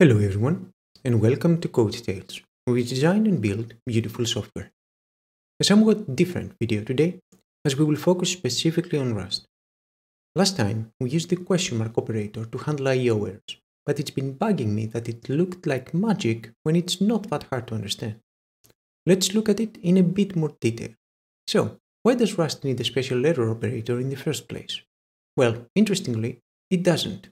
Hello everyone, and welcome to Code Tales, where we design and build beautiful software. A somewhat different video today, as we will focus specifically on Rust. Last time, we used the question mark operator to handle IO errors, but it's been bugging me that it looked like magic when it's not that hard to understand. Let's look at it in a bit more detail. So, why does Rust need a special error operator in the first place? Well, interestingly, it doesn't.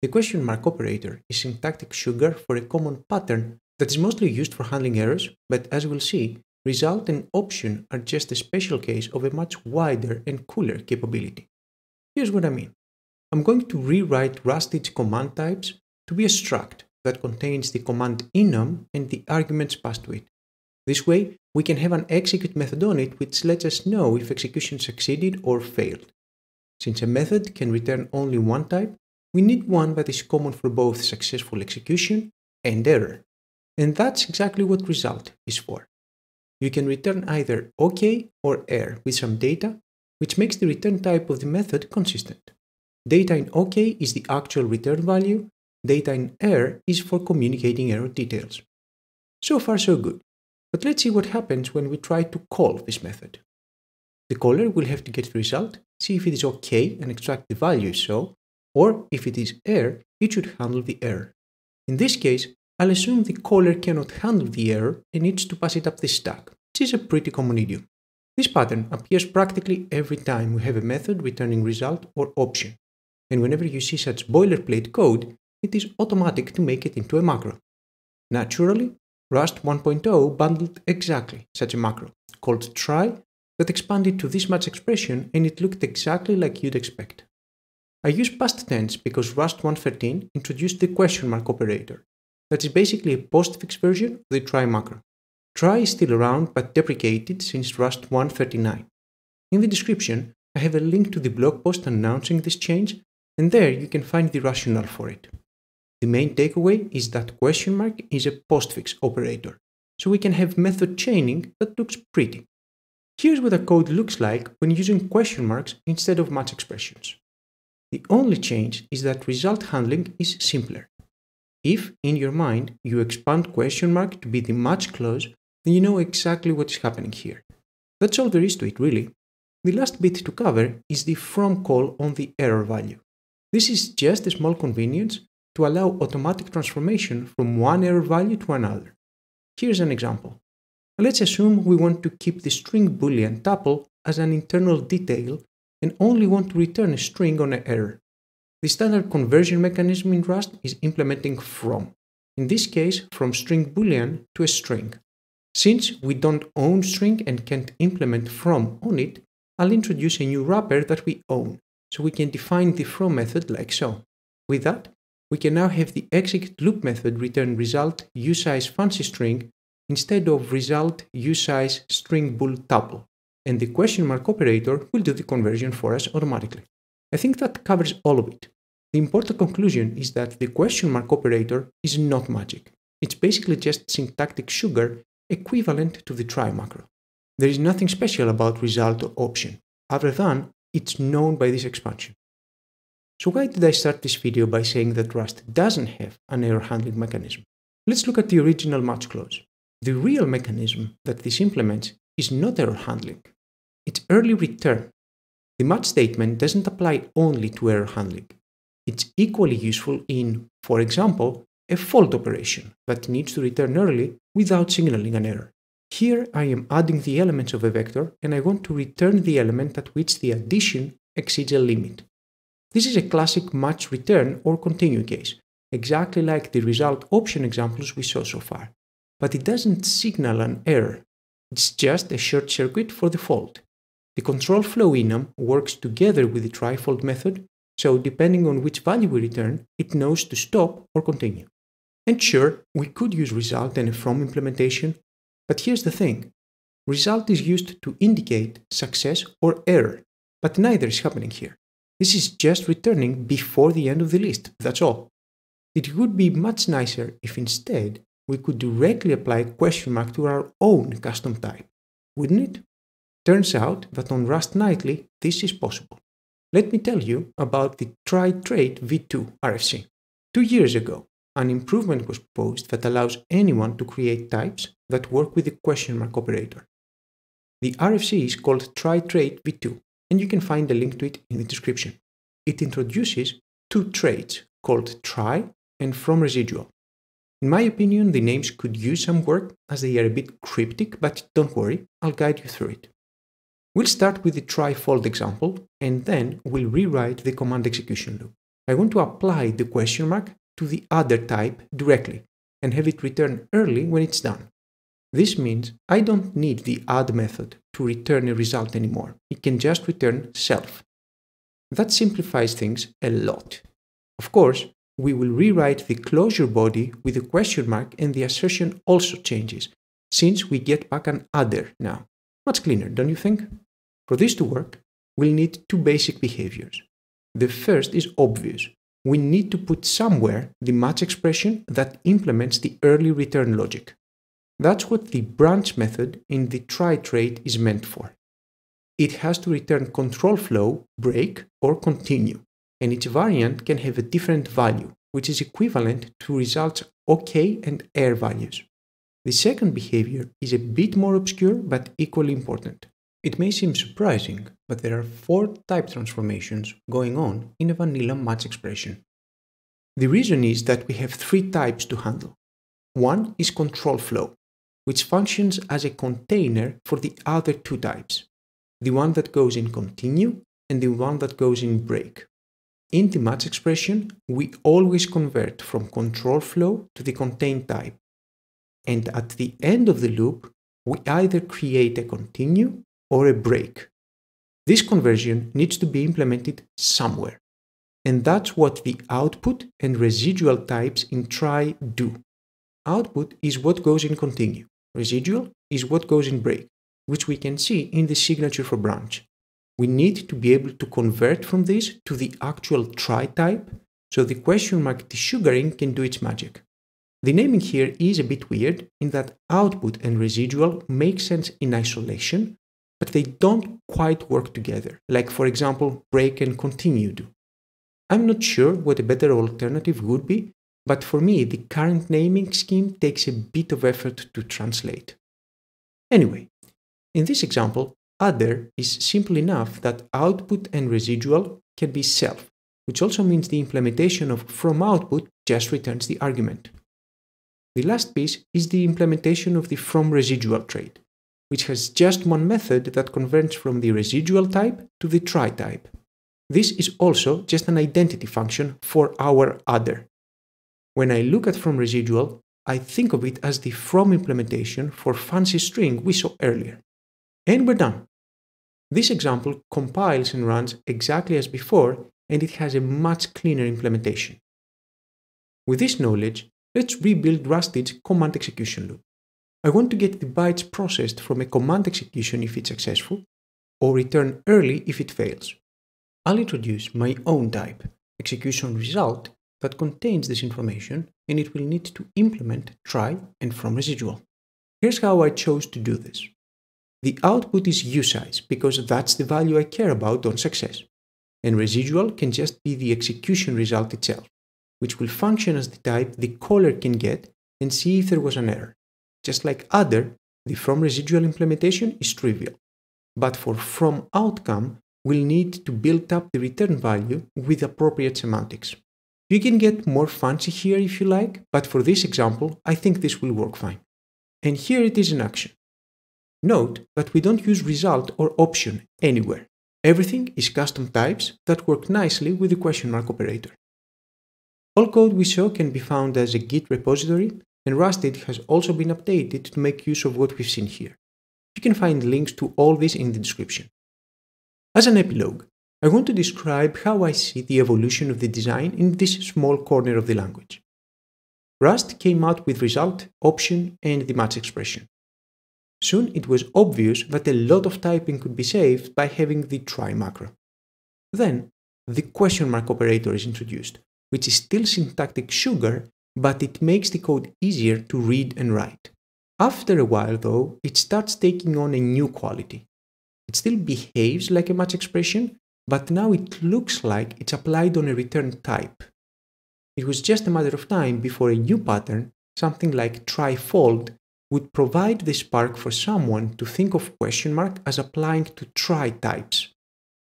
The question mark operator is syntactic sugar for a common pattern that is mostly used for handling errors, but as we'll see, result and option are just a special case of a much wider and cooler capability. Here's what I mean. I'm going to rewrite Rusted's command types to be a struct that contains the command enum and the arguments passed to it. This way, we can have an execute method on it which lets us know if execution succeeded or failed. Since a method can return only one type, we need one that is common for both successful execution and error. And that's exactly what result is for. You can return either OK or error with some data, which makes the return type of the method consistent. Data in OK is the actual return value, data in error is for communicating error details. So far so good, but let's see what happens when we try to call this method. The caller will have to get the result, see if it is OK and extract the value so, or if it is air, it should handle the air. In this case, I'll assume the caller cannot handle the error and needs to pass it up the stack, which is a pretty common idiom. This pattern appears practically every time we have a method returning result or option, and whenever you see such boilerplate code, it is automatic to make it into a macro. Naturally, Rust 1.0 bundled exactly such a macro, called try, that expanded to this match expression and it looked exactly like you'd expect. I use past tense because Rust 1.13 introduced the question mark operator. That is basically a postfix version of the try macro. Try is still around but deprecated since Rust 1.39. In the description, I have a link to the blog post announcing this change, and there you can find the rationale for it. The main takeaway is that question mark is a postfix operator, so we can have method chaining that looks pretty. Here's what a code looks like when using question marks instead of match expressions. The only change is that result handling is simpler. If, in your mind, you expand question mark to be the match clause, then you know exactly what is happening here. That's all there is to it, really. The last bit to cover is the from call on the error value. This is just a small convenience to allow automatic transformation from one error value to another. Here's an example. Let's assume we want to keep the string boolean tuple as an internal detail and only want to return a string on an error. The standard conversion mechanism in Rust is implementing from, in this case from string boolean to a string. Since we don't own string and can't implement from on it, I'll introduce a new wrapper that we own, so we can define the from method like so. With that, we can now have the execute loop method return result usize fancy string instead of result usize string bool tuple and the question mark operator will do the conversion for us automatically. I think that covers all of it. The important conclusion is that the question mark operator is not magic. It's basically just syntactic sugar equivalent to the try macro. There is nothing special about result or option, other than it's known by this expansion. So why did I start this video by saying that Rust doesn't have an error handling mechanism? Let's look at the original match clause. The real mechanism that this implements is not error handling, it's early return. The match statement doesn't apply only to error handling. It's equally useful in, for example, a fold operation that needs to return early without signaling an error. Here I am adding the elements of a vector and I want to return the element at which the addition exceeds a limit. This is a classic match return or continue case, exactly like the result option examples we saw so far. But it doesn't signal an error. It's just a short circuit for the fold. The control flow enum works together with the try-fold method, so depending on which value we return, it knows to stop or continue. And sure, we could use result and a from implementation, but here's the thing. Result is used to indicate success or error, but neither is happening here. This is just returning before the end of the list, that's all. It would be much nicer if instead we could directly apply question mark to our own custom type, wouldn't it? Turns out that on Rust Nightly, this is possible. Let me tell you about the try trait v2 RFC. Two years ago, an improvement was proposed that allows anyone to create types that work with the question mark operator. The RFC is called TryTrait v2, and you can find a link to it in the description. It introduces two traits called try and from residual. In my opinion, the names could use some work as they are a bit cryptic, but don't worry, I'll guide you through it. We'll start with the try fold example, and then we'll rewrite the command execution loop. I want to apply the question mark to the adder type directly and have it return early when it's done. This means I don't need the add method to return a result anymore. It can just return self. That simplifies things a lot. Of course, we will rewrite the closure body with a question mark and the assertion also changes, since we get back an adder now. Much cleaner, don't you think? For this to work, we'll need two basic behaviors. The first is obvious. We need to put somewhere the match expression that implements the early return logic. That's what the branch method in the try trait is meant for. It has to return control flow, break, or continue, and each variant can have a different value, which is equivalent to results OK and error values. The second behavior is a bit more obscure but equally important. It may seem surprising, but there are four type transformations going on in a vanilla match expression. The reason is that we have three types to handle. One is control flow, which functions as a container for the other two types, the one that goes in continue and the one that goes in break. In the match expression, we always convert from control flow to the contain type. And at the end of the loop, we either create a continue or a break. This conversion needs to be implemented somewhere. And that's what the output and residual types in try do. Output is what goes in continue. Residual is what goes in break, which we can see in the signature for branch we need to be able to convert from this to the actual try type so the question mark desugaring can do its magic. The naming here is a bit weird in that output and residual make sense in isolation, but they don't quite work together, like for example break and continue do. I'm not sure what a better alternative would be, but for me the current naming scheme takes a bit of effort to translate. Anyway, in this example, adder is simple enough that output and residual can be self, which also means the implementation of from output just returns the argument. The last piece is the implementation of the from residual trait, which has just one method that converts from the residual type to the try type. This is also just an identity function for our adder. When I look at from residual, I think of it as the from implementation for fancy string we saw earlier. And we're done. This example compiles and runs exactly as before, and it has a much cleaner implementation. With this knowledge, let's rebuild Rusted's command execution loop. I want to get the bytes processed from a command execution if it's successful, or return early if it fails. I'll introduce my own type, execution result, that contains this information, and it will need to implement try and from residual. Here's how I chose to do this. The output is usize because that's the value I care about on success. And residual can just be the execution result itself, which will function as the type the caller can get and see if there was an error. Just like adder, the from residual implementation is trivial. But for from output, we'll need to build up the return value with appropriate semantics. You can get more fancy here if you like, but for this example, I think this will work fine. And here it is in action. Note that we don't use result or option anywhere. Everything is custom types that work nicely with the question mark operator. All code we saw can be found as a Git repository, and Rusted has also been updated to make use of what we've seen here. You can find links to all this in the description. As an epilogue, I want to describe how I see the evolution of the design in this small corner of the language. Rust came out with result, option, and the match expression. Soon it was obvious that a lot of typing could be saved by having the try macro. Then, the question mark operator is introduced, which is still syntactic sugar, but it makes the code easier to read and write. After a while, though, it starts taking on a new quality. It still behaves like a match expression, but now it looks like it's applied on a return type. it was just a matter of time before a new pattern, something like try-fold, would provide the spark for someone to think of question mark as applying to try types.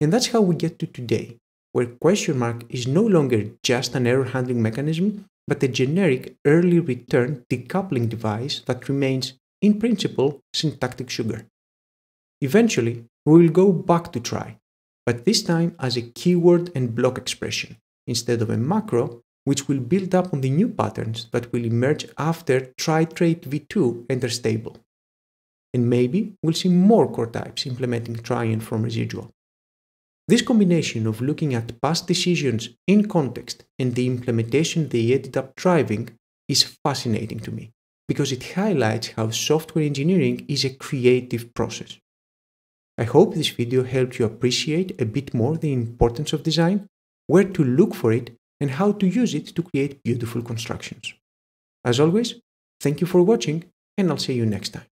And that's how we get to today, where question mark is no longer just an error handling mechanism, but a generic early return decoupling device that remains, in principle, syntactic sugar. Eventually, we will go back to try, but this time as a keyword and block expression, instead of a macro, which will build up on the new patterns that will emerge after try trait v2 enters stable. And maybe we'll see more core types implementing try and from residual. This combination of looking at past decisions in context and the implementation they ended up driving is fascinating to me because it highlights how software engineering is a creative process. I hope this video helped you appreciate a bit more the importance of design, where to look for it, and how to use it to create beautiful constructions. As always, thank you for watching, and I'll see you next time.